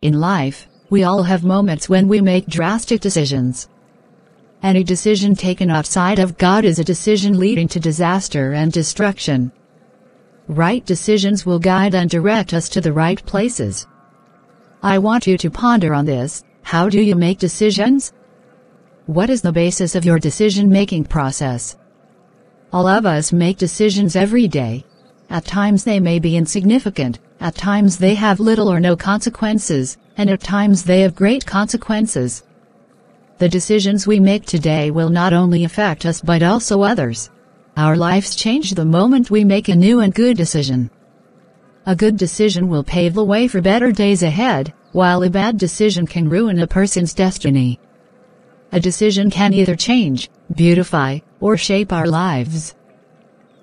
In life, we all have moments when we make drastic decisions. Any decision taken outside of God is a decision leading to disaster and destruction. Right decisions will guide and direct us to the right places. I want you to ponder on this. How do you make decisions? What is the basis of your decision making process? All of us make decisions every day. At times they may be insignificant, at times they have little or no consequences, and at times they have great consequences. The decisions we make today will not only affect us but also others. Our lives change the moment we make a new and good decision. A good decision will pave the way for better days ahead, while a bad decision can ruin a person's destiny. A decision can either change, beautify, or shape our lives.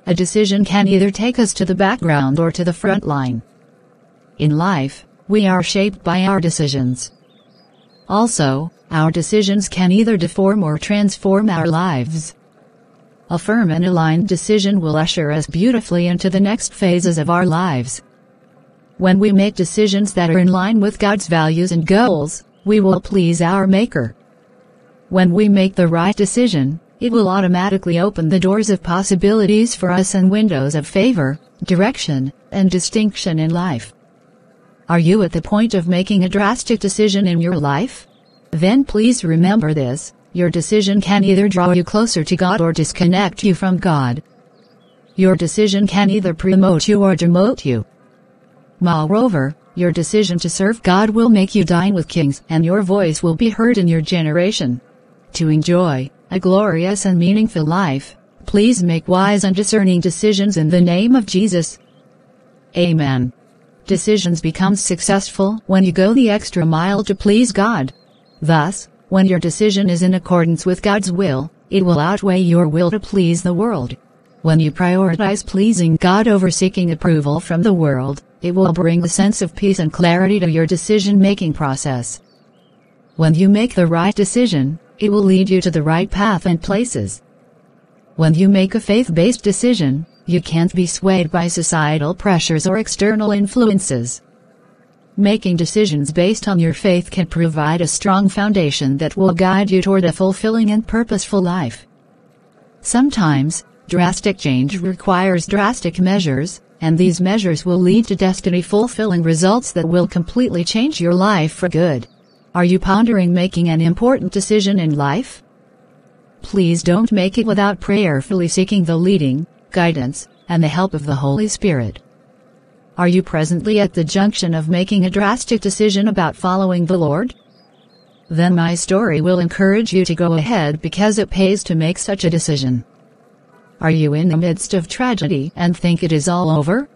A decision can either take us to the background or to the front line. In life, we are shaped by our decisions. Also, our decisions can either deform or transform our lives. A firm and aligned decision will usher us beautifully into the next phases of our lives. When we make decisions that are in line with God's values and goals, we will please our Maker. When we make the right decision, it will automatically open the doors of possibilities for us and windows of favor, direction, and distinction in life. Are you at the point of making a drastic decision in your life? Then please remember this, your decision can either draw you closer to God or disconnect you from God. Your decision can either promote you or demote you. Moreover, your decision to serve God will make you dine with kings and your voice will be heard in your generation to enjoy a glorious and meaningful life. Please make wise and discerning decisions in the name of Jesus. Amen. Decisions become successful when you go the extra mile to please God. Thus, when your decision is in accordance with God's will, it will outweigh your will to please the world. When you prioritize pleasing God over seeking approval from the world, it will bring a sense of peace and clarity to your decision making process. When you make the right decision, it will lead you to the right path and places. When you make a faith-based decision, you can't be swayed by societal pressures or external influences. Making decisions based on your faith can provide a strong foundation that will guide you toward a fulfilling and purposeful life. Sometimes, drastic change requires drastic measures, and these measures will lead to destiny fulfilling results that will completely change your life for good. Are you pondering making an important decision in life? Please don't make it without prayerfully seeking the leading, guidance, and the help of the Holy Spirit. Are you presently at the junction of making a drastic decision about following the Lord? Then my story will encourage you to go ahead because it pays to make such a decision. Are you in the midst of tragedy and think it is all over?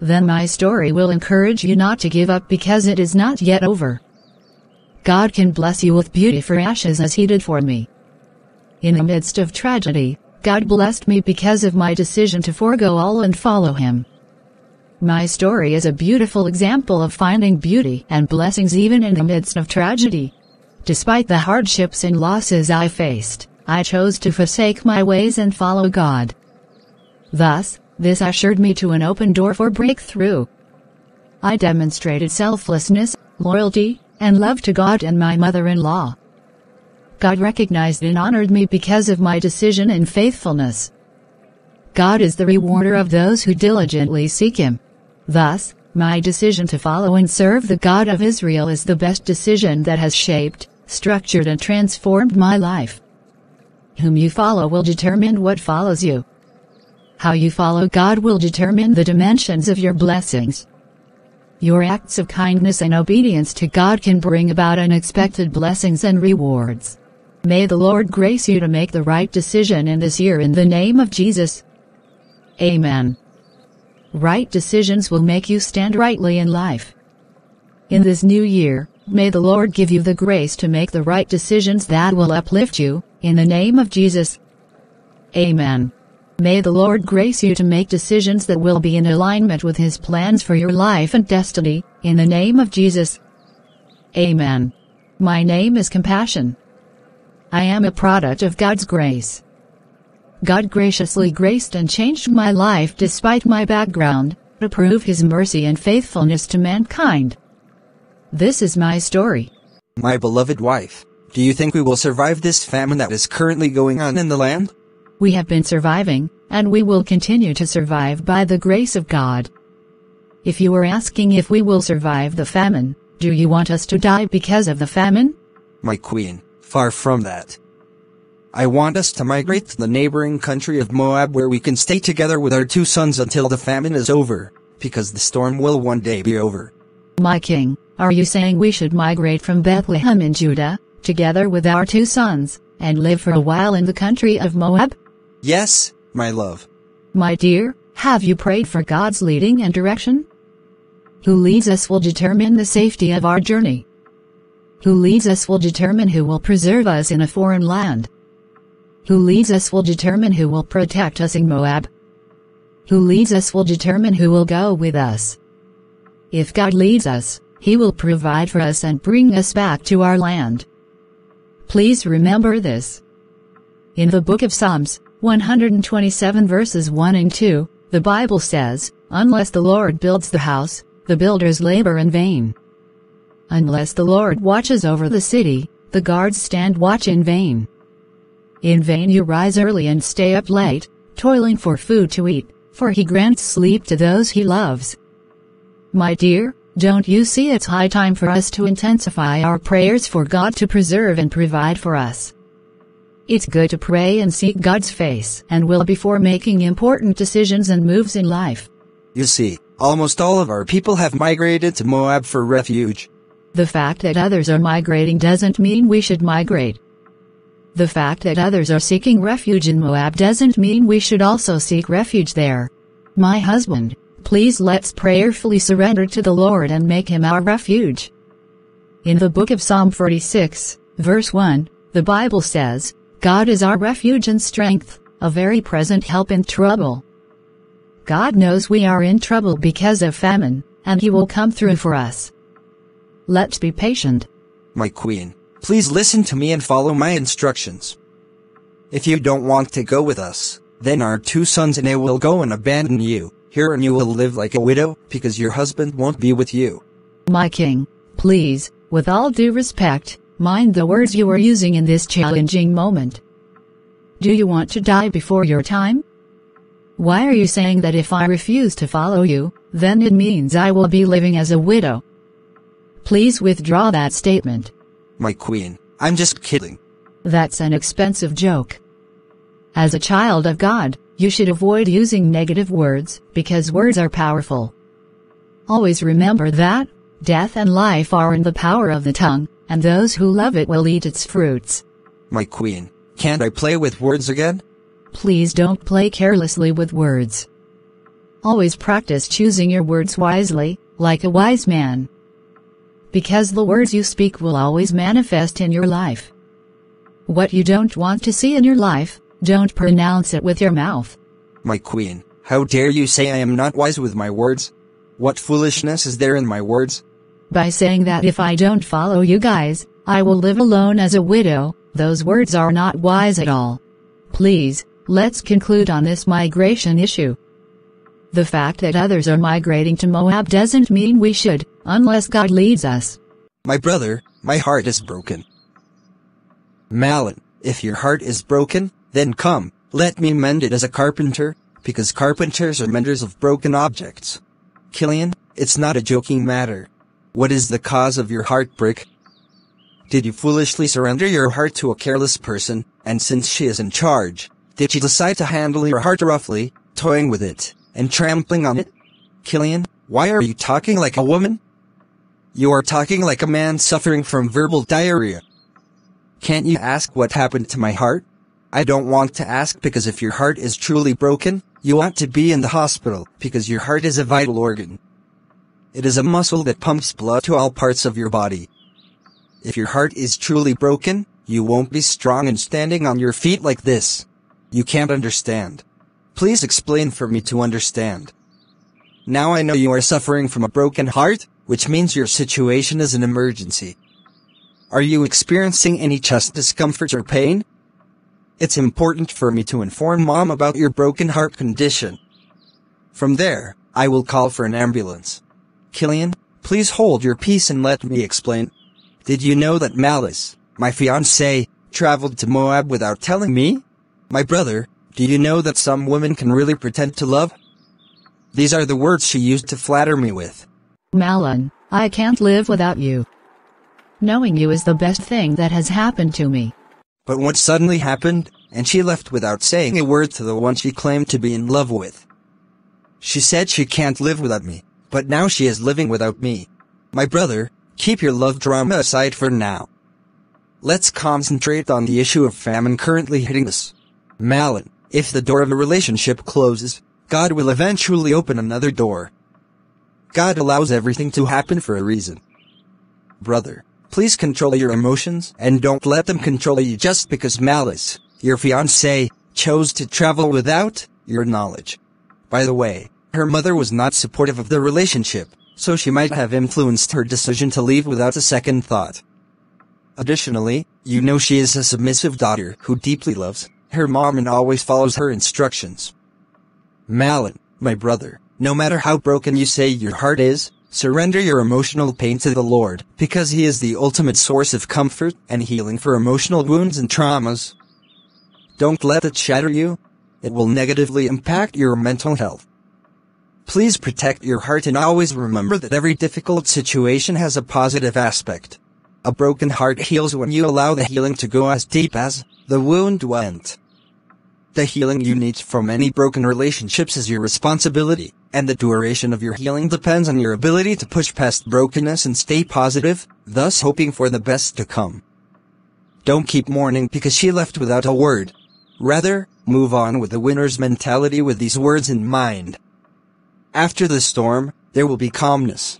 Then my story will encourage you not to give up because it is not yet over. God can bless you with beauty for ashes as he did for me. In the midst of tragedy, God blessed me because of my decision to forego all and follow him. My story is a beautiful example of finding beauty and blessings even in the midst of tragedy. Despite the hardships and losses I faced, I chose to forsake my ways and follow God. Thus, this ushered me to an open door for breakthrough. I demonstrated selflessness, loyalty, and love to God and my mother-in-law. God recognized and honored me because of my decision and faithfulness. God is the rewarder of those who diligently seek Him. Thus, my decision to follow and serve the God of Israel is the best decision that has shaped, structured and transformed my life. Whom you follow will determine what follows you. How you follow God will determine the dimensions of your blessings. Your acts of kindness and obedience to God can bring about unexpected blessings and rewards. May the Lord grace you to make the right decision in this year in the name of Jesus. Amen. Right decisions will make you stand rightly in life. In this new year, may the Lord give you the grace to make the right decisions that will uplift you, in the name of Jesus. Amen. May the Lord grace you to make decisions that will be in alignment with His plans for your life and destiny, in the name of Jesus. Amen. My name is Compassion. I am a product of God's grace. God graciously graced and changed my life despite my background, to prove His mercy and faithfulness to mankind. This is my story. My beloved wife, do you think we will survive this famine that is currently going on in the land? We have been surviving, and we will continue to survive by the grace of God. If you are asking if we will survive the famine, do you want us to die because of the famine? My queen, far from that. I want us to migrate to the neighboring country of Moab where we can stay together with our two sons until the famine is over, because the storm will one day be over. My king, are you saying we should migrate from Bethlehem in Judah, together with our two sons, and live for a while in the country of Moab? Yes, my love. My dear, have you prayed for God's leading and direction? Who leads us will determine the safety of our journey. Who leads us will determine who will preserve us in a foreign land. Who leads us will determine who will protect us in Moab. Who leads us will determine who will go with us. If God leads us, He will provide for us and bring us back to our land. Please remember this. In the book of Psalms, 127 verses 1 and 2, the Bible says, Unless the Lord builds the house, the builders labor in vain. Unless the Lord watches over the city, the guards stand watch in vain. In vain you rise early and stay up late, toiling for food to eat, for he grants sleep to those he loves. My dear, don't you see it's high time for us to intensify our prayers for God to preserve and provide for us? It's good to pray and seek God's face and will before making important decisions and moves in life. You see, almost all of our people have migrated to Moab for refuge. The fact that others are migrating doesn't mean we should migrate. The fact that others are seeking refuge in Moab doesn't mean we should also seek refuge there. My husband, please let's prayerfully surrender to the Lord and make him our refuge. In the book of Psalm 46, verse 1, the Bible says, God is our refuge and strength, a very present help in trouble. God knows we are in trouble because of famine, and He will come through for us. Let's be patient. My queen, please listen to me and follow my instructions. If you don't want to go with us, then our two sons and I will go and abandon you, here and you will live like a widow, because your husband won't be with you. My king, please, with all due respect, mind the words you are using in this challenging moment. Do you want to die before your time? Why are you saying that if I refuse to follow you, then it means I will be living as a widow? Please withdraw that statement. My queen, I'm just kidding. That's an expensive joke. As a child of God, you should avoid using negative words, because words are powerful. Always remember that, death and life are in the power of the tongue, and those who love it will eat its fruits. My queen, can't I play with words again? Please don't play carelessly with words. Always practice choosing your words wisely, like a wise man. Because the words you speak will always manifest in your life. What you don't want to see in your life, don't pronounce it with your mouth. My queen, how dare you say I am not wise with my words? What foolishness is there in my words? By saying that if I don't follow you guys, I will live alone as a widow, those words are not wise at all. Please, let's conclude on this migration issue. The fact that others are migrating to Moab doesn't mean we should, unless God leads us. My brother, my heart is broken. Malin, if your heart is broken, then come, let me mend it as a carpenter, because carpenters are menders of broken objects. Killian, it's not a joking matter. What is the cause of your heartbreak? Did you foolishly surrender your heart to a careless person, and since she is in charge, did you decide to handle your heart roughly, toying with it, and trampling on it? Killian, why are you talking like a woman? You are talking like a man suffering from verbal diarrhea. Can't you ask what happened to my heart? I don't want to ask because if your heart is truly broken, you ought to be in the hospital because your heart is a vital organ. It is a muscle that pumps blood to all parts of your body. If your heart is truly broken, you won't be strong and standing on your feet like this. You can't understand. Please explain for me to understand. Now I know you are suffering from a broken heart, which means your situation is an emergency. Are you experiencing any chest discomfort or pain? It's important for me to inform mom about your broken heart condition. From there, I will call for an ambulance. Killian, Please hold your peace and let me explain. Did you know that Malice, my fiance, traveled to Moab without telling me? My brother, do you know that some women can really pretend to love? These are the words she used to flatter me with. Malin, I can't live without you. Knowing you is the best thing that has happened to me. But what suddenly happened, and she left without saying a word to the one she claimed to be in love with. She said she can't live without me, but now she is living without me. My brother, keep your love drama aside for now. Let's concentrate on the issue of famine currently hitting us. Malin, if the door of a relationship closes, God will eventually open another door. God allows everything to happen for a reason. Brother, please control your emotions and don't let them control you just because Malice, your fiancé, chose to travel without your knowledge. By the way, her mother was not supportive of the relationship, so she might have influenced her decision to leave without a second thought. Additionally, you know she is a submissive daughter who deeply loves her mom and always follows her instructions. Malin, my brother, no matter how broken you say your heart is, surrender your emotional pain to the Lord, because He is the ultimate source of comfort and healing for emotional wounds and traumas. Don't let it shatter you. It will negatively impact your mental health. Please protect your heart and always remember that every difficult situation has a positive aspect. A broken heart heals when you allow the healing to go as deep as the wound went. The healing you need from any broken relationships is your responsibility, and the duration of your healing depends on your ability to push past brokenness and stay positive, thus hoping for the best to come. Don't keep mourning because she left without a word. Rather, move on with the winner's mentality with these words in mind. After the storm, there will be calmness.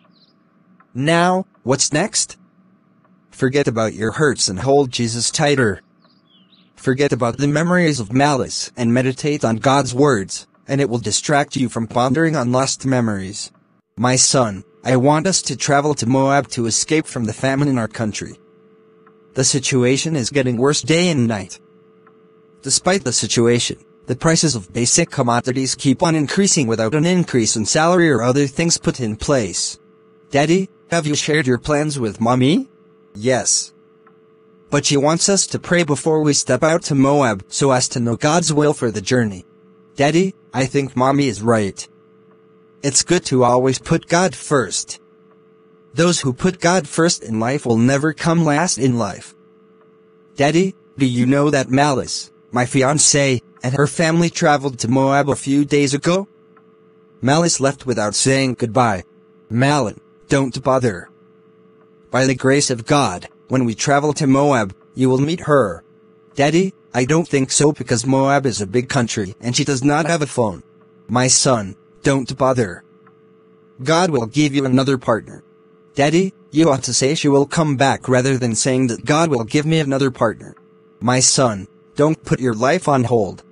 Now, what's next? Forget about your hurts and hold Jesus tighter. Forget about the memories of malice and meditate on God's words, and it will distract you from pondering on lost memories. My son, I want us to travel to Moab to escape from the famine in our country. The situation is getting worse day and night. Despite the situation, the prices of basic commodities keep on increasing without an increase in salary or other things put in place. Daddy, have you shared your plans with mommy? Yes. But she wants us to pray before we step out to Moab so as to know God's will for the journey. Daddy, I think mommy is right. It's good to always put God first. Those who put God first in life will never come last in life. Daddy, do you know that Malice, my fiancée, and her family traveled to Moab a few days ago? Malice left without saying goodbye. Malin, don't bother. By the grace of God, when we travel to Moab, you will meet her. Daddy, I don't think so because Moab is a big country and she does not have a phone. My son, don't bother. God will give you another partner. Daddy, you ought to say she will come back rather than saying that God will give me another partner. My son, don't put your life on hold.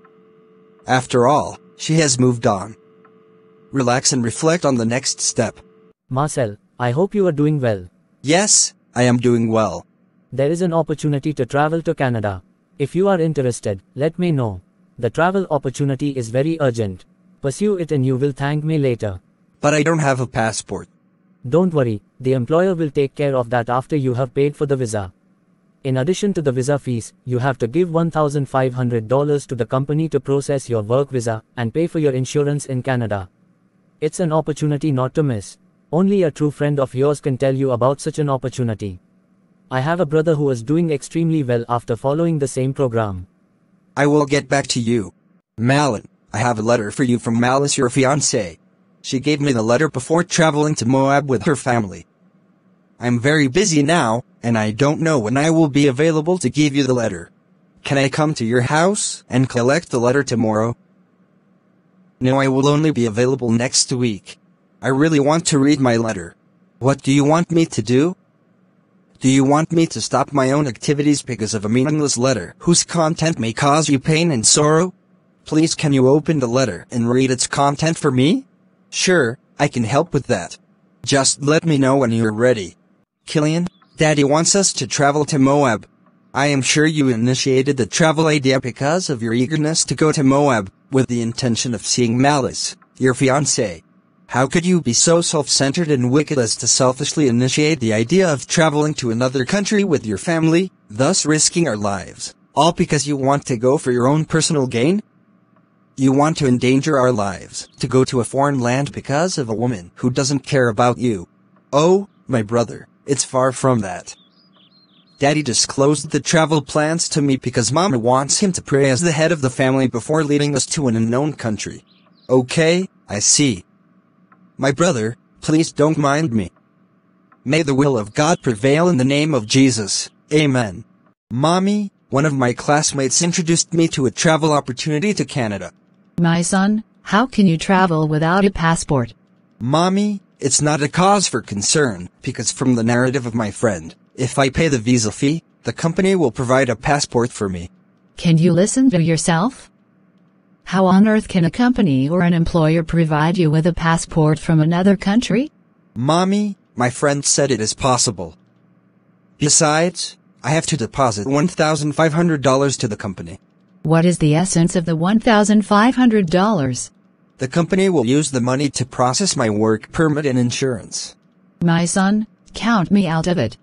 After all, she has moved on. Relax and reflect on the next step. Marcel, I hope you are doing well. Yes, I am doing well. There is an opportunity to travel to Canada. If you are interested, let me know. The travel opportunity is very urgent. Pursue it and you will thank me later. But I don't have a passport. Don't worry, the employer will take care of that after you have paid for the visa. In addition to the visa fees, you have to give $1,500 to the company to process your work visa and pay for your insurance in Canada. It's an opportunity not to miss. Only a true friend of yours can tell you about such an opportunity. I have a brother who is doing extremely well after following the same program. I will get back to you. Malin, I have a letter for you from Malice your fiancée. She gave me the letter before traveling to Moab with her family. I'm very busy now, and I don't know when I will be available to give you the letter. Can I come to your house and collect the letter tomorrow? No, I will only be available next week. I really want to read my letter. What do you want me to do? Do you want me to stop my own activities because of a meaningless letter whose content may cause you pain and sorrow? Please can you open the letter and read its content for me? Sure, I can help with that. Just let me know when you're ready. Killian, Daddy wants us to travel to Moab. I am sure you initiated the travel idea because of your eagerness to go to Moab, with the intention of seeing Malice, your fiancé. How could you be so self-centered and wicked as to selfishly initiate the idea of traveling to another country with your family, thus risking our lives, all because you want to go for your own personal gain? You want to endanger our lives, to go to a foreign land because of a woman who doesn't care about you. Oh, my brother, it's far from that. Daddy disclosed the travel plans to me because Mama wants him to pray as the head of the family before leading us to an unknown country. Okay, I see. My brother, please don't mind me. May the will of God prevail in the name of Jesus. Amen. Mommy, one of my classmates introduced me to a travel opportunity to Canada. My son, how can you travel without a passport? Mommy, it's not a cause for concern, because from the narrative of my friend, if I pay the visa fee, the company will provide a passport for me. Can you listen to yourself? How on earth can a company or an employer provide you with a passport from another country? Mommy, my friend said it is possible. Besides, I have to deposit $1,500 to the company. What is the essence of the $1,500? The company will use the money to process my work permit and insurance. My son, count me out of it.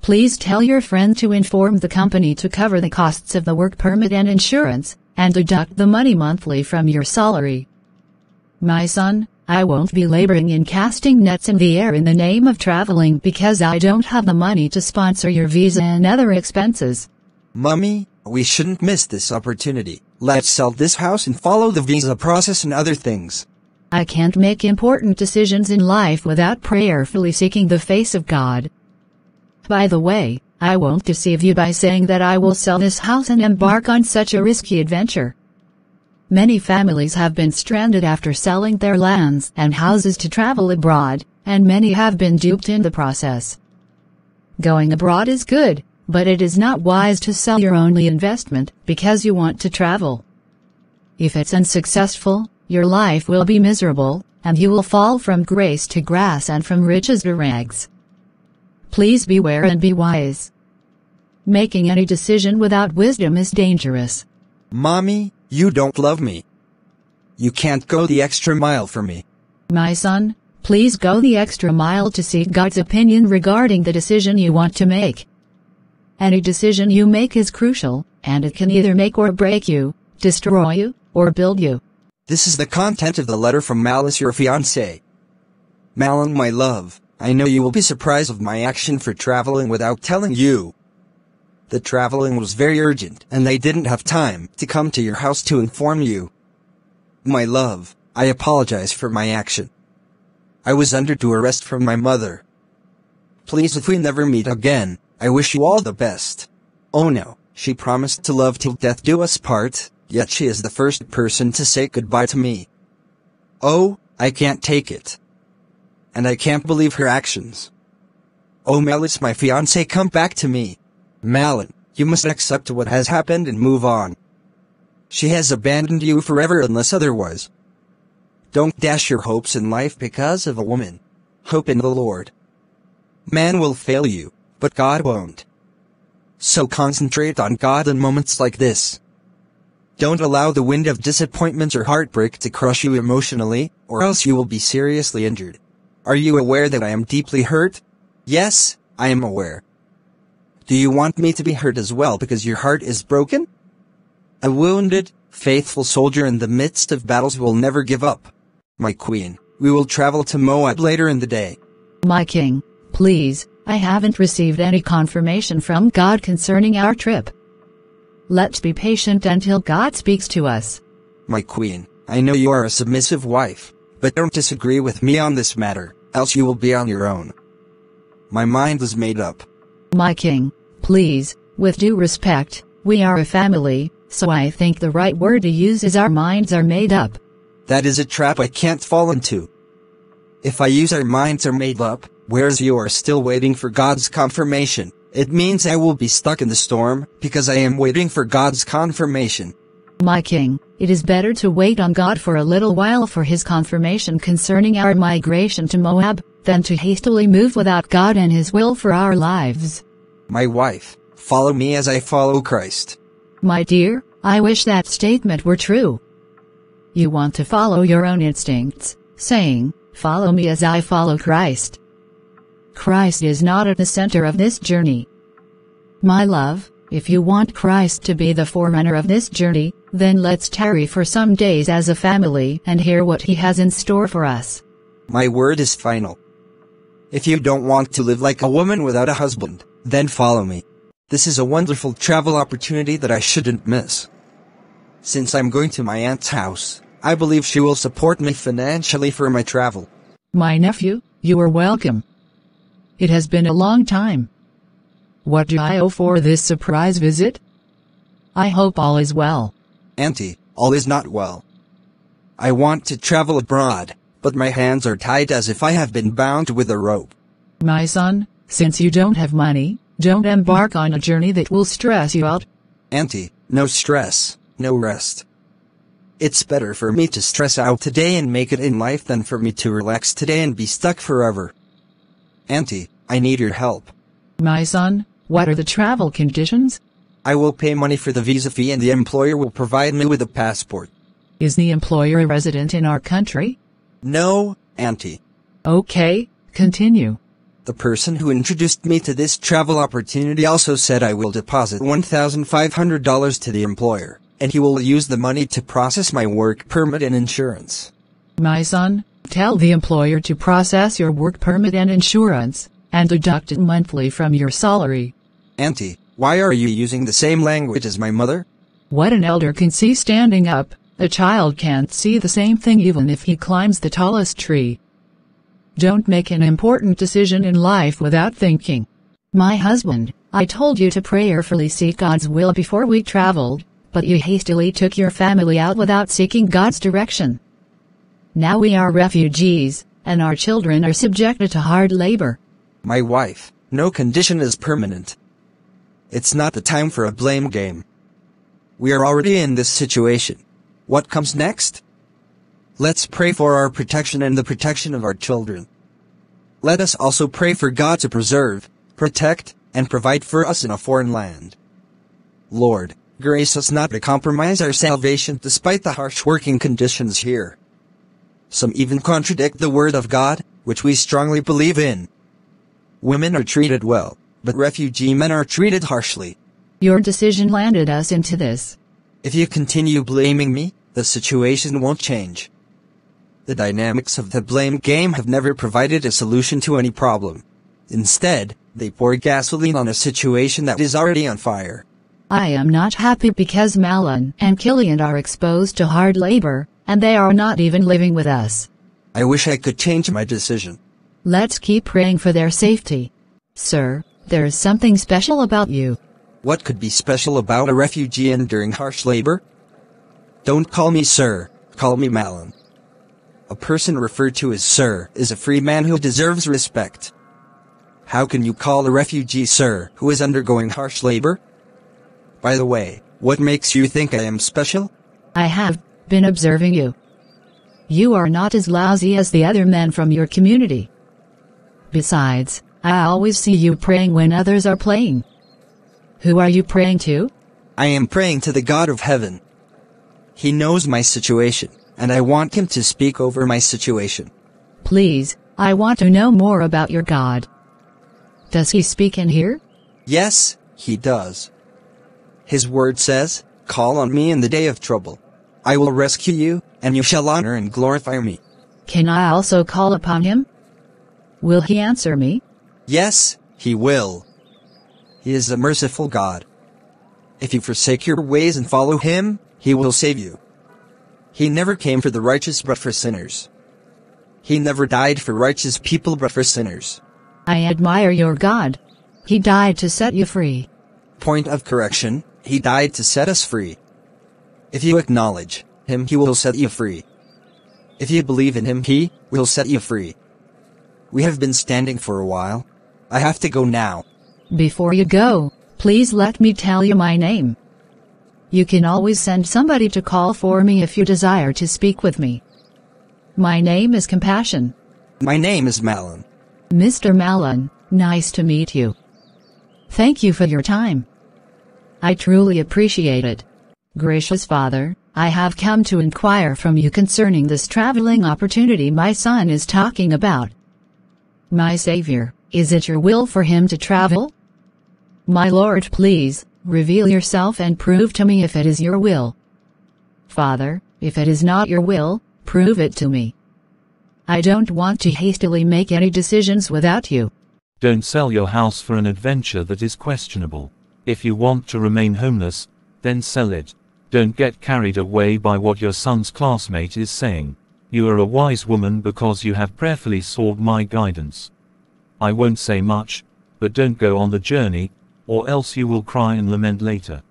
Please tell your friend to inform the company to cover the costs of the work permit and insurance, and deduct the money monthly from your salary. My son, I won't be laboring in casting nets in the air in the name of traveling because I don't have the money to sponsor your visa and other expenses. Mummy, we shouldn't miss this opportunity. Let's sell this house and follow the visa process and other things. I can't make important decisions in life without prayerfully seeking the face of God. By the way, I won't deceive you by saying that I will sell this house and embark on such a risky adventure. Many families have been stranded after selling their lands and houses to travel abroad, and many have been duped in the process. Going abroad is good, but it is not wise to sell your only investment because you want to travel. If it's unsuccessful, your life will be miserable, and you will fall from grace to grass and from riches to rags. Please beware and be wise. Making any decision without wisdom is dangerous. Mommy, you don't love me. You can't go the extra mile for me. My son, please go the extra mile to seek God's opinion regarding the decision you want to make. Any decision you make is crucial, and it can either make or break you, destroy you, or build you. This is the content of the letter from Malice, your fiancé. Malin, my love, I know you will be surprised of my action for traveling without telling you. The traveling was very urgent, and I didn't have time to come to your house to inform you. My love, I apologize for my action. I was under to arrest from my mother. Please if we never meet again, I wish you all the best. Oh no, she promised to love till death do us part, yet she is the first person to say goodbye to me. Oh, I can't take it and I can't believe her actions. Oh Malice my fiance come back to me. Malin, you must accept what has happened and move on. She has abandoned you forever unless otherwise. Don't dash your hopes in life because of a woman. Hope in the Lord. Man will fail you, but God won't. So concentrate on God in moments like this. Don't allow the wind of disappointment or heartbreak to crush you emotionally, or else you will be seriously injured. Are you aware that I am deeply hurt? Yes, I am aware. Do you want me to be hurt as well because your heart is broken? A wounded, faithful soldier in the midst of battles will never give up. My queen, we will travel to Moab later in the day. My king, please, I haven't received any confirmation from God concerning our trip. Let's be patient until God speaks to us. My queen, I know you are a submissive wife, but don't disagree with me on this matter, else you will be on your own. My mind is made up. My king, please, with due respect, we are a family, so I think the right word to use is our minds are made up. That is a trap I can't fall into. If I use our minds are made up, whereas you are still waiting for God's confirmation, it means I will be stuck in the storm, because I am waiting for God's confirmation. My king, it is better to wait on God for a little while for his confirmation concerning our migration to Moab, than to hastily move without God and his will for our lives. My wife, follow me as I follow Christ. My dear, I wish that statement were true. You want to follow your own instincts, saying, Follow me as I follow Christ. Christ is not at the center of this journey. My love, if you want Christ to be the forerunner of this journey, then let's tarry for some days as a family and hear what he has in store for us. My word is final. If you don't want to live like a woman without a husband, then follow me. This is a wonderful travel opportunity that I shouldn't miss. Since I'm going to my aunt's house, I believe she will support me financially for my travel. My nephew, you are welcome. It has been a long time. What do I owe for this surprise visit? I hope all is well. Auntie, all is not well. I want to travel abroad, but my hands are tied as if I have been bound with a rope. My son, since you don't have money, don't embark on a journey that will stress you out. Auntie, no stress, no rest. It's better for me to stress out today and make it in life than for me to relax today and be stuck forever. Auntie, I need your help. My son, what are the travel conditions? I will pay money for the visa fee and the employer will provide me with a passport. Is the employer a resident in our country? No, Auntie. Okay, continue. The person who introduced me to this travel opportunity also said I will deposit $1,500 to the employer and he will use the money to process my work permit and insurance. My son, tell the employer to process your work permit and insurance, and deduct it monthly from your salary. Auntie, why are you using the same language as my mother? What an elder can see standing up, a child can't see the same thing even if he climbs the tallest tree. Don't make an important decision in life without thinking. My husband, I told you to prayerfully seek God's will before we traveled, but you hastily took your family out without seeking God's direction. Now we are refugees, and our children are subjected to hard labor. My wife, no condition is permanent. It's not the time for a blame game. We are already in this situation. What comes next? Let's pray for our protection and the protection of our children. Let us also pray for God to preserve, protect, and provide for us in a foreign land. Lord, Grace us not to compromise our salvation despite the harsh working conditions here. Some even contradict the Word of God, which we strongly believe in. Women are treated well, but refugee men are treated harshly. Your decision landed us into this. If you continue blaming me, the situation won't change. The dynamics of the blame game have never provided a solution to any problem. Instead, they pour gasoline on a situation that is already on fire. I am not happy because Malin and Killian are exposed to hard labor, and they are not even living with us. I wish I could change my decision. Let's keep praying for their safety. Sir, there is something special about you. What could be special about a refugee enduring harsh labor? Don't call me sir, call me Malin. A person referred to as sir is a free man who deserves respect. How can you call a refugee sir who is undergoing harsh labor? By the way, what makes you think I am special? I have been observing you. You are not as lousy as the other men from your community. Besides, I always see you praying when others are playing. Who are you praying to? I am praying to the God of heaven. He knows my situation, and I want him to speak over my situation. Please, I want to know more about your God. Does he speak in here? Yes, he does. His word says, Call on me in the day of trouble. I will rescue you, and you shall honor and glorify me. Can I also call upon him? Will he answer me? Yes, he will. He is a merciful God. If you forsake your ways and follow him, he will save you. He never came for the righteous but for sinners. He never died for righteous people but for sinners. I admire your God. He died to set you free. Point of correction, he died to set us free. If you acknowledge him, he will set you free. If you believe in him, he will set you free. We have been standing for a while. I have to go now. Before you go, please let me tell you my name. You can always send somebody to call for me if you desire to speak with me. My name is Compassion. My name is Malin. Mr. Malin, nice to meet you. Thank you for your time. I truly appreciate it. Gracious Father, I have come to inquire from you concerning this traveling opportunity my son is talking about. My Savior, is it your will for him to travel? My Lord, please, reveal yourself and prove to me if it is your will. Father, if it is not your will, prove it to me. I don't want to hastily make any decisions without you. Don't sell your house for an adventure that is questionable. If you want to remain homeless, then sell it. Don't get carried away by what your son's classmate is saying. You are a wise woman because you have prayerfully sought my guidance. I won't say much, but don't go on the journey, or else you will cry and lament later.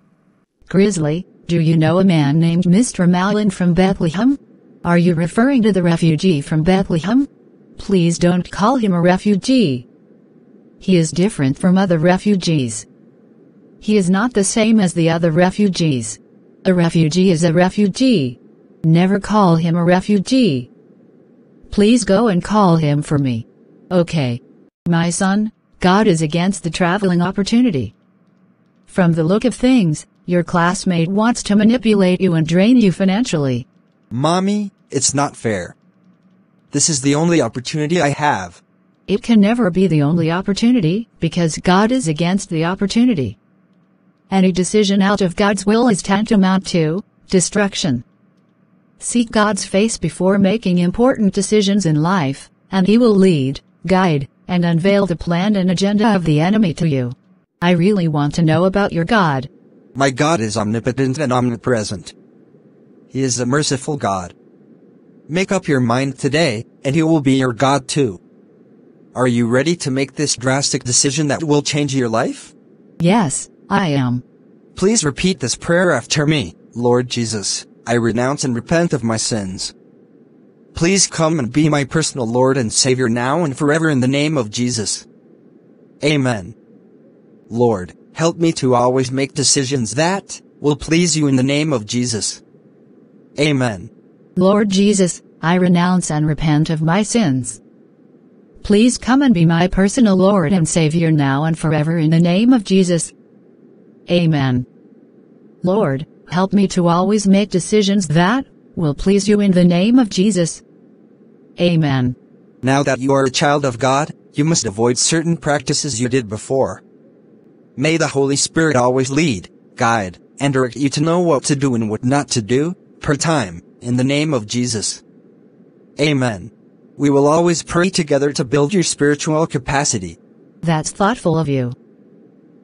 Grizzly, do you know a man named Mr. Malin from Bethlehem? Are you referring to the refugee from Bethlehem? Please don't call him a refugee. He is different from other refugees. He is not the same as the other refugees. A refugee is a refugee. Never call him a refugee. Please go and call him for me. Okay. My son, God is against the traveling opportunity. From the look of things, your classmate wants to manipulate you and drain you financially. Mommy, it's not fair. This is the only opportunity I have. It can never be the only opportunity, because God is against the opportunity. Any decision out of God's will is tantamount to destruction. Seek God's face before making important decisions in life, and He will lead, guide, and unveil the plan and agenda of the enemy to you. I really want to know about your God. My God is omnipotent and omnipresent. He is a merciful God. Make up your mind today, and He will be your God too. Are you ready to make this drastic decision that will change your life? Yes, I am. Please repeat this prayer after me. Lord Jesus, I renounce and repent of my sins. Please come and be my personal Lord and Savior now and forever in the name of Jesus. Amen. Lord, help me to always make decisions that will please you in the name of Jesus. Amen. Lord Jesus, I renounce and repent of my sins. Please come and be my personal Lord and Savior now and forever in the name of Jesus. Amen. Lord, help me to always make decisions that will please you in the name of Jesus. Amen. Now that you are a child of God, you must avoid certain practices you did before. May the Holy Spirit always lead, guide, and direct you to know what to do and what not to do, per time, in the name of Jesus. Amen. We will always pray together to build your spiritual capacity. That's thoughtful of you.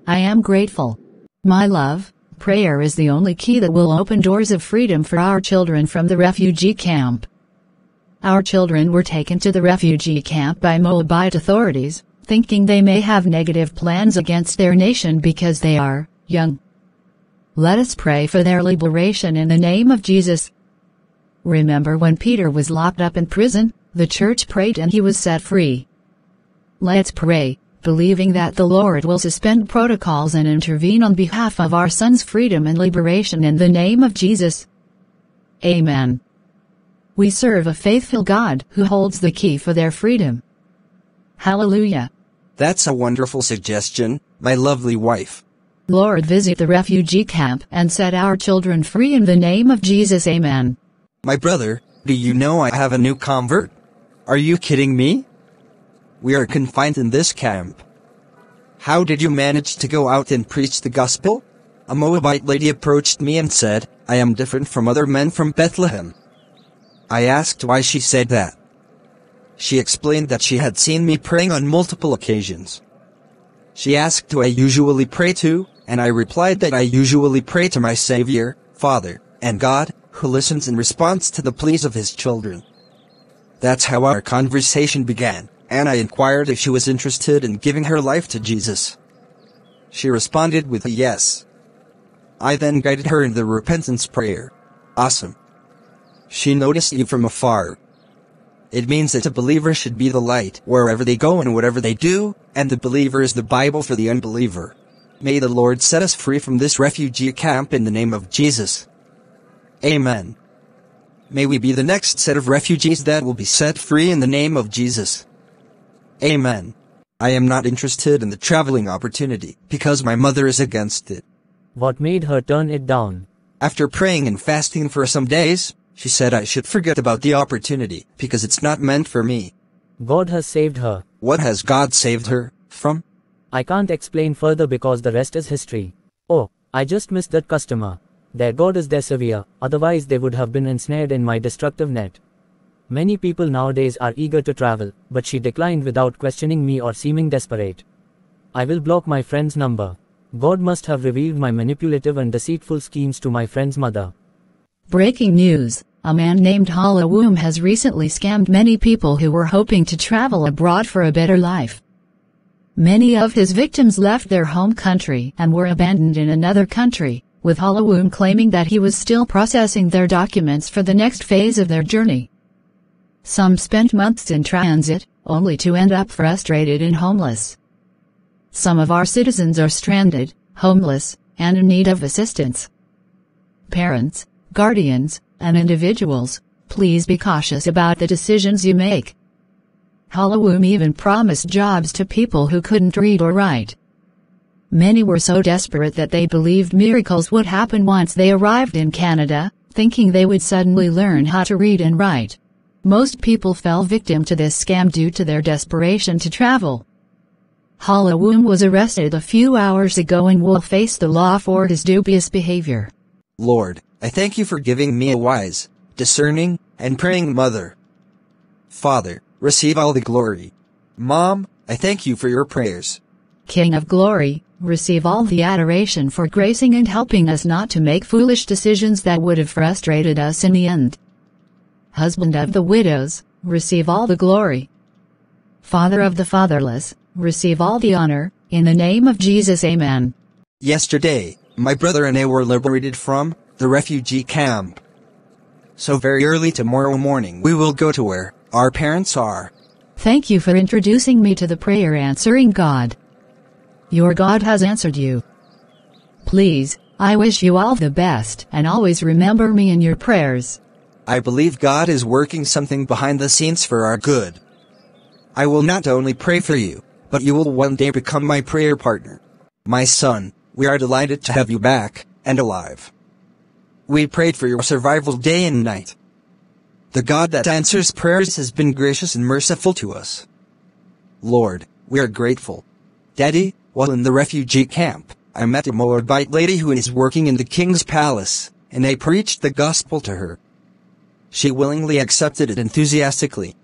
I am grateful. My love, prayer is the only key that will open doors of freedom for our children from the refugee camp. Our children were taken to the refugee camp by Moabite authorities, thinking they may have negative plans against their nation because they are young. Let us pray for their liberation in the name of Jesus. Remember when Peter was locked up in prison, the church prayed and he was set free. Let's pray believing that the Lord will suspend protocols and intervene on behalf of our son's freedom and liberation in the name of Jesus. Amen. We serve a faithful God who holds the key for their freedom. Hallelujah. That's a wonderful suggestion, my lovely wife. Lord visit the refugee camp and set our children free in the name of Jesus. Amen. My brother, do you know I have a new convert? Are you kidding me? We are confined in this camp. How did you manage to go out and preach the gospel? A Moabite lady approached me and said, I am different from other men from Bethlehem. I asked why she said that. She explained that she had seen me praying on multiple occasions. She asked who I usually pray to, and I replied that I usually pray to my Savior, Father, and God, who listens in response to the pleas of his children. That's how our conversation began. Anna inquired if she was interested in giving her life to Jesus. She responded with a yes. I then guided her in the repentance prayer. Awesome. She noticed you from afar. It means that a believer should be the light wherever they go and whatever they do, and the believer is the Bible for the unbeliever. May the Lord set us free from this refugee camp in the name of Jesus. Amen. May we be the next set of refugees that will be set free in the name of Jesus. Amen. I am not interested in the traveling opportunity because my mother is against it. What made her turn it down? After praying and fasting for some days, she said I should forget about the opportunity because it's not meant for me. God has saved her. What has God saved her from? I can't explain further because the rest is history. Oh, I just missed that customer. Their God is their savior, otherwise they would have been ensnared in my destructive net. Many people nowadays are eager to travel, but she declined without questioning me or seeming desperate. I will block my friend's number. God must have revealed my manipulative and deceitful schemes to my friend's mother. Breaking news. A man named Hallowum has recently scammed many people who were hoping to travel abroad for a better life. Many of his victims left their home country and were abandoned in another country, with Hallowum claiming that he was still processing their documents for the next phase of their journey. Some spent months in transit, only to end up frustrated and homeless. Some of our citizens are stranded, homeless, and in need of assistance. Parents, guardians, and individuals, please be cautious about the decisions you make. Hallowum even promised jobs to people who couldn't read or write. Many were so desperate that they believed miracles would happen once they arrived in Canada, thinking they would suddenly learn how to read and write. Most people fell victim to this scam due to their desperation to travel. Hallowum was arrested a few hours ago and will face the law for his dubious behavior. Lord, I thank you for giving me a wise, discerning, and praying mother. Father, receive all the glory. Mom, I thank you for your prayers. King of glory, receive all the adoration for gracing and helping us not to make foolish decisions that would have frustrated us in the end. Husband of the widows, receive all the glory. Father of the fatherless, receive all the honor, in the name of Jesus Amen. Yesterday, my brother and I were liberated from the refugee camp. So very early tomorrow morning we will go to where our parents are. Thank you for introducing me to the prayer answering God. Your God has answered you. Please, I wish you all the best and always remember me in your prayers. I believe God is working something behind the scenes for our good. I will not only pray for you, but you will one day become my prayer partner. My son, we are delighted to have you back, and alive. We prayed for your survival day and night. The God that answers prayers has been gracious and merciful to us. Lord, we are grateful. Daddy, while in the refugee camp, I met a Moabite lady who is working in the king's palace, and I preached the gospel to her. She willingly accepted it enthusiastically.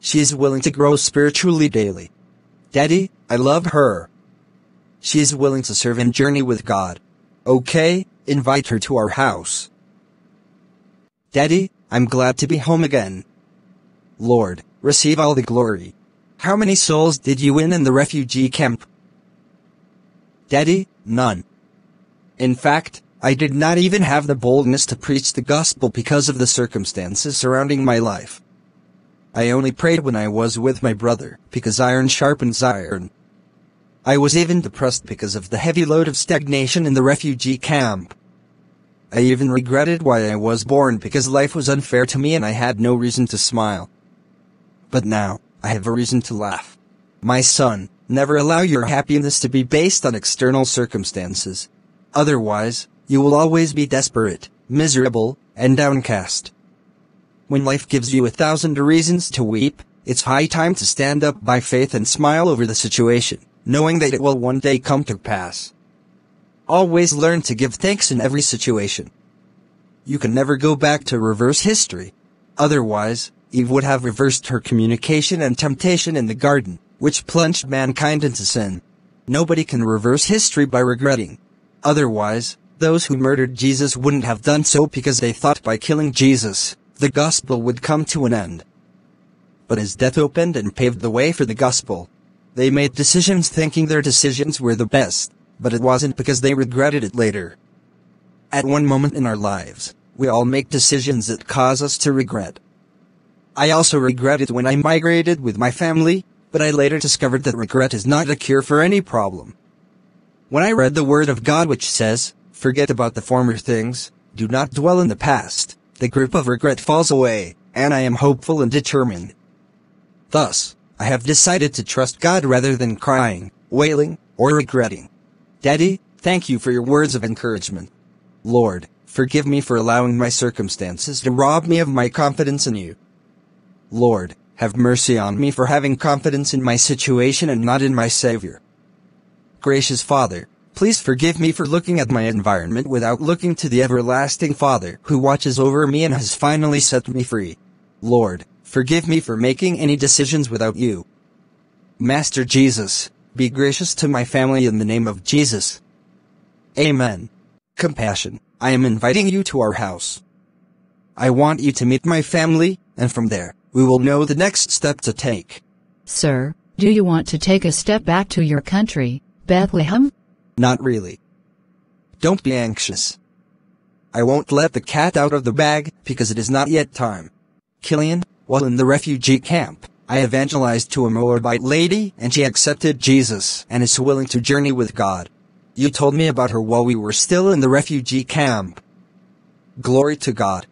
She is willing to grow spiritually daily. Daddy, I love her. She is willing to serve and journey with God. Okay, invite her to our house. Daddy, I'm glad to be home again. Lord, receive all the glory. How many souls did you win in the refugee camp? Daddy, none. In fact, I did not even have the boldness to preach the gospel because of the circumstances surrounding my life. I only prayed when I was with my brother, because iron sharpens iron. I was even depressed because of the heavy load of stagnation in the refugee camp. I even regretted why I was born because life was unfair to me and I had no reason to smile. But now, I have a reason to laugh. My son, never allow your happiness to be based on external circumstances. Otherwise, you will always be desperate, miserable, and downcast. When life gives you a thousand reasons to weep, it's high time to stand up by faith and smile over the situation, knowing that it will one day come to pass. Always learn to give thanks in every situation. You can never go back to reverse history. Otherwise, Eve would have reversed her communication and temptation in the garden, which plunged mankind into sin. Nobody can reverse history by regretting. Otherwise, those who murdered Jesus wouldn't have done so because they thought by killing Jesus, the gospel would come to an end. But his death opened and paved the way for the gospel. They made decisions thinking their decisions were the best, but it wasn't because they regretted it later. At one moment in our lives, we all make decisions that cause us to regret. I also regretted when I migrated with my family, but I later discovered that regret is not a cure for any problem. When I read the word of God which says, forget about the former things, do not dwell in the past, the grip of regret falls away, and I am hopeful and determined. Thus, I have decided to trust God rather than crying, wailing, or regretting. Daddy, thank you for your words of encouragement. Lord, forgive me for allowing my circumstances to rob me of my confidence in you. Lord, have mercy on me for having confidence in my situation and not in my Savior. Gracious Father, please forgive me for looking at my environment without looking to the everlasting Father who watches over me and has finally set me free. Lord, forgive me for making any decisions without you. Master Jesus, be gracious to my family in the name of Jesus. Amen. Compassion, I am inviting you to our house. I want you to meet my family, and from there, we will know the next step to take. Sir, do you want to take a step back to your country, Bethlehem? Not really. Don't be anxious. I won't let the cat out of the bag because it is not yet time. Killian, while in the refugee camp, I evangelized to a Moabite lady and she accepted Jesus and is willing to journey with God. You told me about her while we were still in the refugee camp. Glory to God.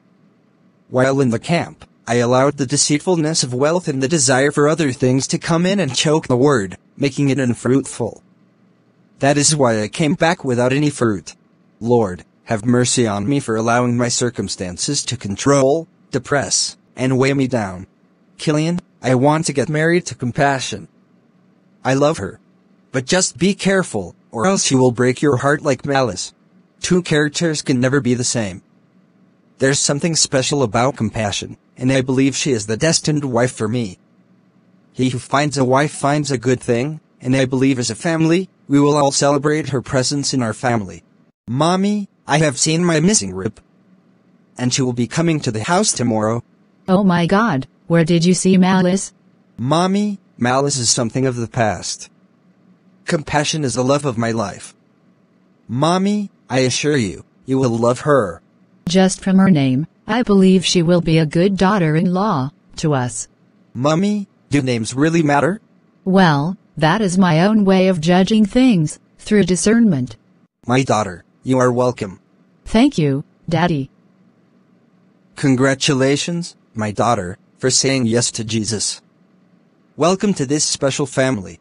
While in the camp, I allowed the deceitfulness of wealth and the desire for other things to come in and choke the word, making it unfruitful. That is why I came back without any fruit. Lord, have mercy on me for allowing my circumstances to control, depress, and weigh me down. Killian, I want to get married to compassion. I love her. But just be careful, or else she will break your heart like malice. Two characters can never be the same. There's something special about compassion, and I believe she is the destined wife for me. He who finds a wife finds a good thing, and I believe as a family, we will all celebrate her presence in our family. Mommy, I have seen my missing rib. And she will be coming to the house tomorrow. Oh my god, where did you see Malice? Mommy, malice is something of the past. Compassion is the love of my life. Mommy, I assure you, you will love her. Just from her name, I believe she will be a good daughter-in-law to us. Mummy, do names really matter? Well, that is my own way of judging things, through discernment. My daughter, you are welcome. Thank you, Daddy. Congratulations, my daughter, for saying yes to Jesus. Welcome to this special family.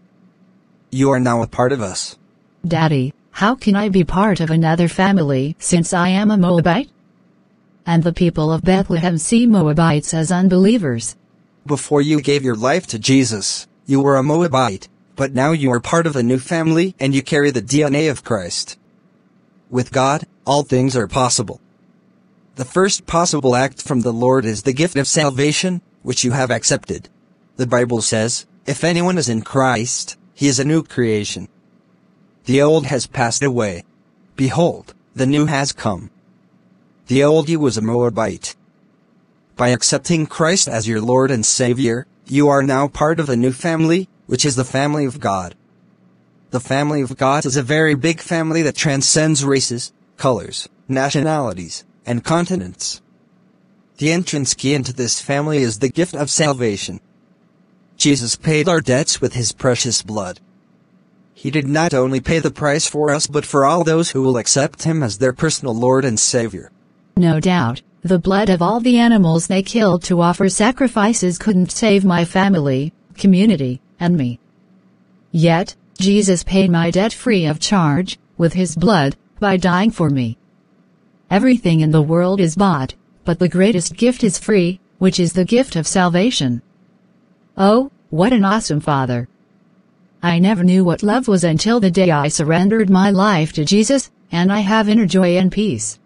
You are now a part of us. Daddy, how can I be part of another family since I am a Moabite? And the people of Bethlehem see Moabites as unbelievers. Before you gave your life to Jesus, you were a Moabite, but now you are part of a new family and you carry the DNA of Christ. With God, all things are possible. The first possible act from the Lord is the gift of salvation, which you have accepted. The Bible says, if anyone is in Christ, he is a new creation. The old has passed away. Behold, the new has come. The old you was a Moabite. By accepting Christ as your Lord and Savior, you are now part of a new family, which is the family of God. The family of God is a very big family that transcends races, colors, nationalities, and continents. The entrance key into this family is the gift of salvation. Jesus paid our debts with his precious blood. He did not only pay the price for us but for all those who will accept him as their personal Lord and Savior. No doubt, the blood of all the animals they killed to offer sacrifices couldn't save my family, community, and me. Yet, Jesus paid my debt free of charge, with his blood, by dying for me. Everything in the world is bought, but the greatest gift is free, which is the gift of salvation. Oh, what an awesome father. I never knew what love was until the day I surrendered my life to Jesus, and I have inner joy and peace.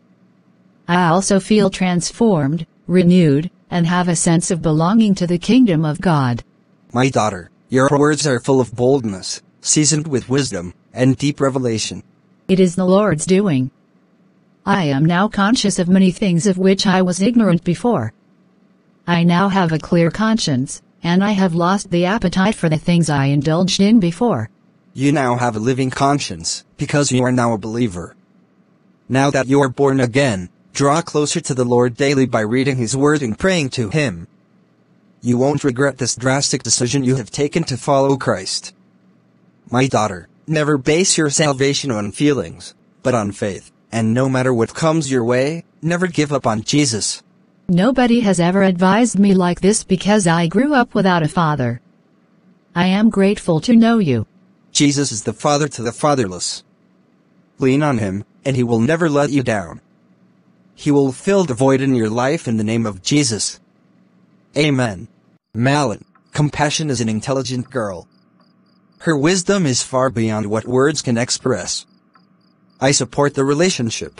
I also feel transformed, renewed, and have a sense of belonging to the kingdom of God. My daughter, your words are full of boldness, seasoned with wisdom, and deep revelation. It is the Lord's doing. I am now conscious of many things of which I was ignorant before. I now have a clear conscience, and I have lost the appetite for the things I indulged in before. You now have a living conscience, because you are now a believer. Now that you are born again, draw closer to the Lord daily by reading His Word and praying to Him. You won't regret this drastic decision you have taken to follow Christ. My daughter, never base your salvation on feelings, but on faith, and no matter what comes your way, never give up on Jesus. Nobody has ever advised me like this because I grew up without a father. I am grateful to know you. Jesus is the father to the fatherless. Lean on him, and he will never let you down. He will fill the void in your life in the name of Jesus. Amen. Malin, compassion is an intelligent girl. Her wisdom is far beyond what words can express. I support the relationship.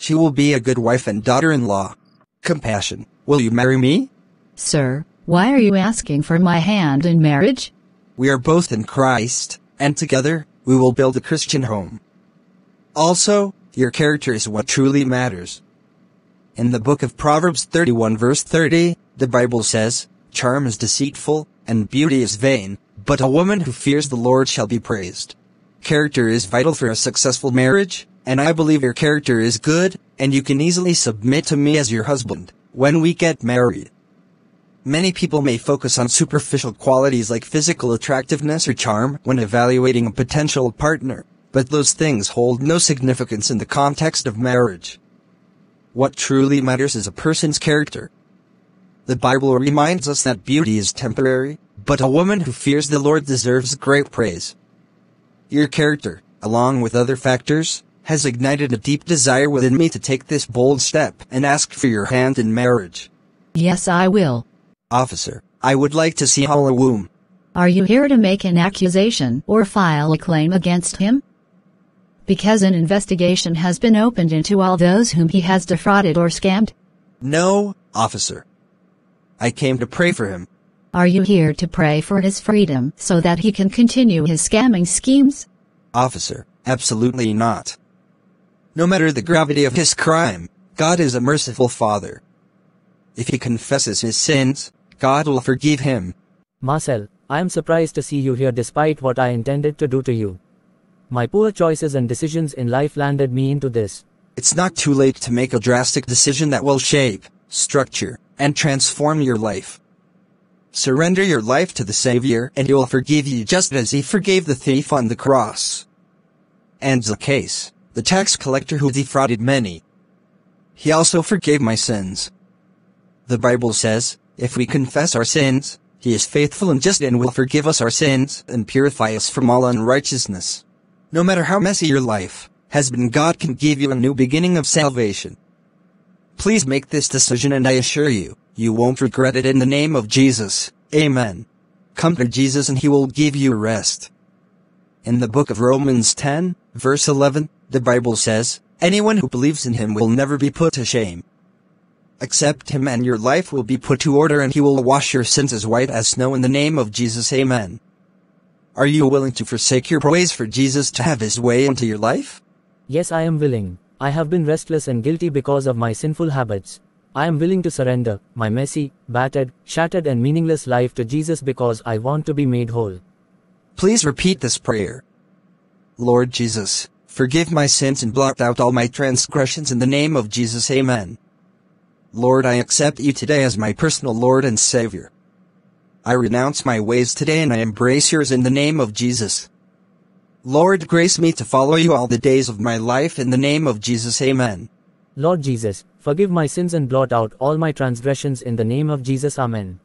She will be a good wife and daughter-in-law. Compassion, will you marry me? Sir, why are you asking for my hand in marriage? We are both in Christ, and together, we will build a Christian home. Also, your character is what truly matters. In the book of Proverbs 31 verse 30, the Bible says, Charm is deceitful, and beauty is vain, but a woman who fears the Lord shall be praised. Character is vital for a successful marriage, and I believe your character is good, and you can easily submit to me as your husband, when we get married. Many people may focus on superficial qualities like physical attractiveness or charm when evaluating a potential partner, but those things hold no significance in the context of marriage. What truly matters is a person's character. The Bible reminds us that beauty is temporary, but a woman who fears the Lord deserves great praise. Your character, along with other factors, has ignited a deep desire within me to take this bold step and ask for your hand in marriage. Yes, I will. Officer, I would like to see Hallowum. Are you here to make an accusation or file a claim against him? Because an investigation has been opened into all those whom he has defrauded or scammed? No, officer. I came to pray for him. Are you here to pray for his freedom so that he can continue his scamming schemes? Officer, absolutely not. No matter the gravity of his crime, God is a merciful Father. If he confesses his sins, God will forgive him. Marcel, I am surprised to see you here despite what I intended to do to you. My poor choices and decisions in life landed me into this. It's not too late to make a drastic decision that will shape, structure, and transform your life. Surrender your life to the Savior and he will forgive you just as he forgave the thief on the cross. And Zacchaeus, the tax collector who defrauded many. He also forgave my sins. The Bible says, if we confess our sins, he is faithful and just and will forgive us our sins and purify us from all unrighteousness. No matter how messy your life has been, God can give you a new beginning of salvation. Please make this decision and I assure you, you won't regret it in the name of Jesus. Amen. Come to Jesus and he will give you rest. In the book of Romans 10, verse 11, the Bible says, anyone who believes in him will never be put to shame. Accept him and your life will be put to order and he will wash your sins as white as snow in the name of Jesus. Amen. Are you willing to forsake your praise for Jesus to have his way into your life? Yes, I am willing. I have been restless and guilty because of my sinful habits. I am willing to surrender my messy, battered, shattered and meaningless life to Jesus because I want to be made whole. Please repeat this prayer. Lord Jesus, forgive my sins and blot out all my transgressions in the name of Jesus. Amen. Lord, I accept you today as my personal Lord and Savior. I renounce my ways today and I embrace yours in the name of Jesus. Lord, grace me to follow you all the days of my life in the name of Jesus. Amen. Lord Jesus, forgive my sins and blot out all my transgressions in the name of Jesus. Amen.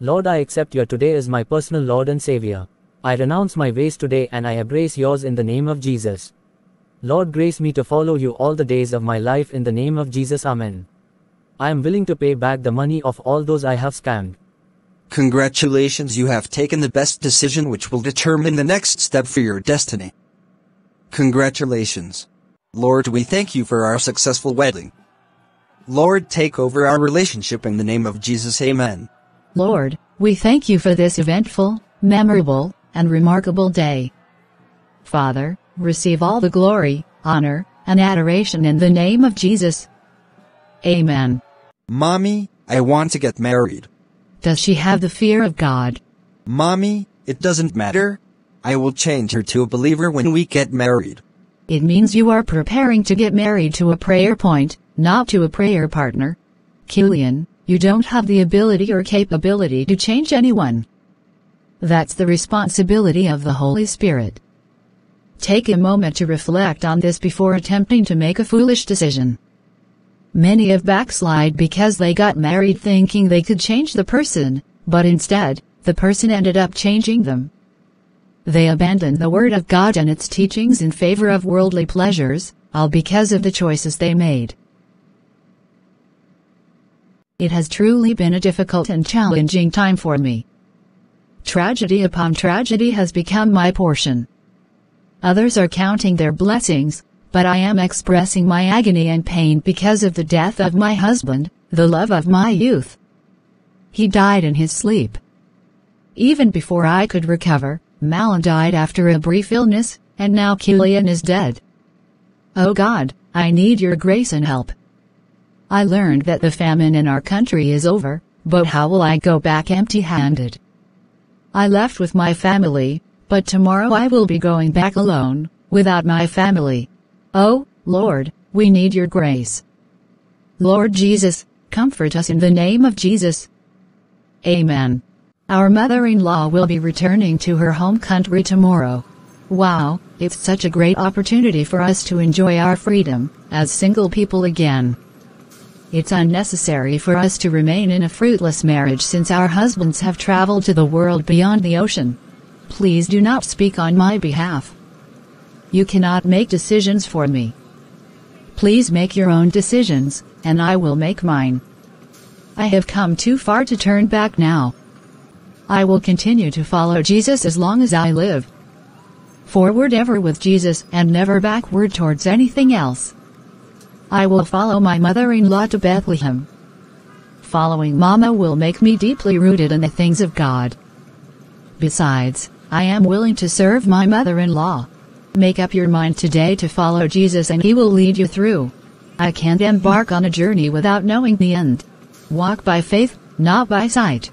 Lord, I accept you today as my personal Lord and Savior. I renounce my ways today and I embrace yours in the name of Jesus. Lord, grace me to follow you all the days of my life in the name of Jesus. Amen. I am willing to pay back the money of all those I have scammed. Congratulations, you have taken the best decision which will determine the next step for your destiny. Congratulations. Lord, we thank you for our successful wedding. Lord, take over our relationship in the name of Jesus. Amen. Lord, we thank you for this eventful, memorable, and remarkable day. Father, receive all the glory, honor, and adoration in the name of Jesus. Amen. Mommy, I want to get married. Does she have the fear of God? Mommy, it doesn't matter. I will change her to a believer when we get married. It means you are preparing to get married to a prayer point, not to a prayer partner. Killian, you don't have the ability or capability to change anyone. That's the responsibility of the Holy Spirit. Take a moment to reflect on this before attempting to make a foolish decision. Many have backslide because they got married thinking they could change the person, but instead, the person ended up changing them. They abandoned the Word of God and its teachings in favor of worldly pleasures, all because of the choices they made. It has truly been a difficult and challenging time for me. Tragedy upon tragedy has become my portion. Others are counting their blessings, but I am expressing my agony and pain because of the death of my husband, the love of my youth. He died in his sleep. Even before I could recover, Malin died after a brief illness, and now Killian is dead. Oh God, I need your grace and help. I learned that the famine in our country is over, but how will I go back empty-handed? I left with my family, but tomorrow I will be going back alone, without my family. Oh, Lord, we need your grace. Lord Jesus, comfort us in the name of Jesus. Amen. Our mother-in-law will be returning to her home country tomorrow. Wow, it's such a great opportunity for us to enjoy our freedom, as single people again. It's unnecessary for us to remain in a fruitless marriage since our husbands have traveled to the world beyond the ocean. Please do not speak on my behalf. You cannot make decisions for me. Please make your own decisions, and I will make mine. I have come too far to turn back now. I will continue to follow Jesus as long as I live. Forward ever with Jesus and never backward towards anything else. I will follow my mother-in-law to Bethlehem. Following Mama will make me deeply rooted in the things of God. Besides, I am willing to serve my mother-in-law. Make up your mind today to follow Jesus and he will lead you through. I can't embark on a journey without knowing the end. Walk by faith, not by sight.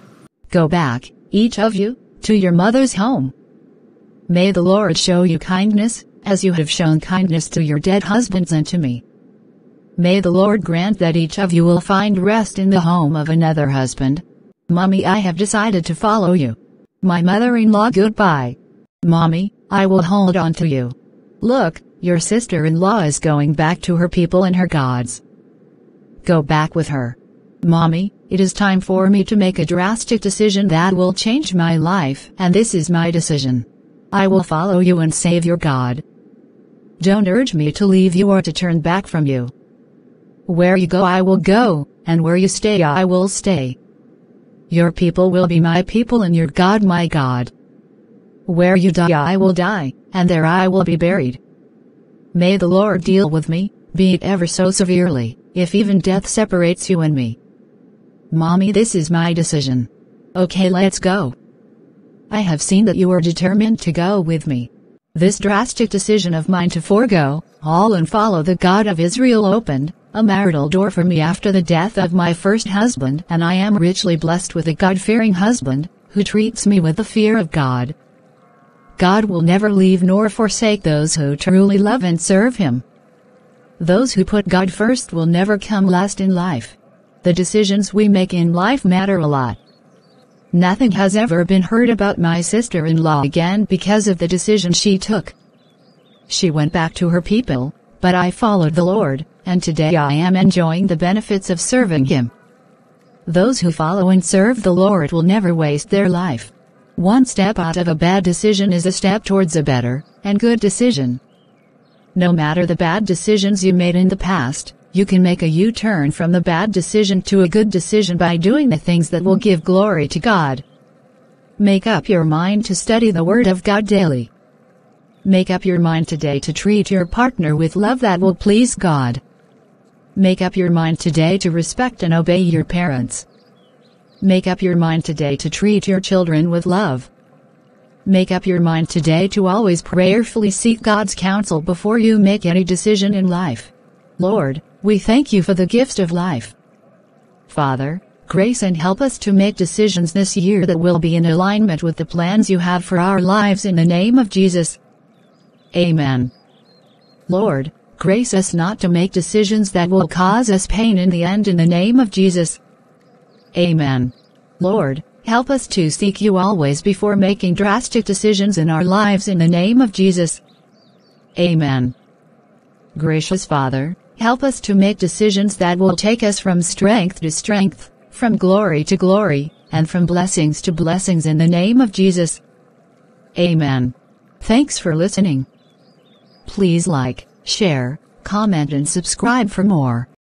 Go back, each of you, to your mother's home. May the Lord show you kindness, as you have shown kindness to your dead husbands and to me. May the Lord grant that each of you will find rest in the home of another husband. Mommy, I have decided to follow you. My mother-in-law, goodbye. Mommy, I will hold on to you. Look, your sister-in-law is going back to her people and her gods. Go back with her. Mommy, it is time for me to make a drastic decision that will change my life, and this is my decision. I will follow you and save your God. Don't urge me to leave you or to turn back from you. Where you go I will go, and where you stay I will stay. Your people will be my people and your God my God. Where you die I will die, and there I will be buried. May the Lord deal with me, be it ever so severely, if even death separates you and me. Mommy this is my decision. Okay let's go. I have seen that you are determined to go with me. This drastic decision of mine to forego all and follow the God of Israel opened a marital door for me after the death of my first husband and I am richly blessed with a God-fearing husband, who treats me with the fear of God. God will never leave nor forsake those who truly love and serve Him. Those who put God first will never come last in life. The decisions we make in life matter a lot. Nothing has ever been heard about my sister-in-law again because of the decision she took. She went back to her people, but I followed the Lord, and today I am enjoying the benefits of serving Him. Those who follow and serve the Lord will never waste their life. One step out of a bad decision is a step towards a better and good decision. No matter the bad decisions you made in the past, you can make a U-turn from the bad decision to a good decision by doing the things that will give glory to God. Make up your mind to study the Word of God daily. Make up your mind today to treat your partner with love that will please God. Make up your mind today to respect and obey your parents. Make up your mind today to treat your children with love. Make up your mind today to always prayerfully seek God's counsel before you make any decision in life. Lord, we thank you for the gift of life. Father, grace and help us to make decisions this year that will be in alignment with the plans you have for our lives in the name of Jesus. Amen. Lord, grace us not to make decisions that will cause us pain in the end in the name of Jesus. Amen. Lord, help us to seek you always before making drastic decisions in our lives in the name of Jesus. Amen. Gracious Father, help us to make decisions that will take us from strength to strength, from glory to glory, and from blessings to blessings in the name of Jesus. Amen. Thanks for listening. Please like, share, comment and subscribe for more.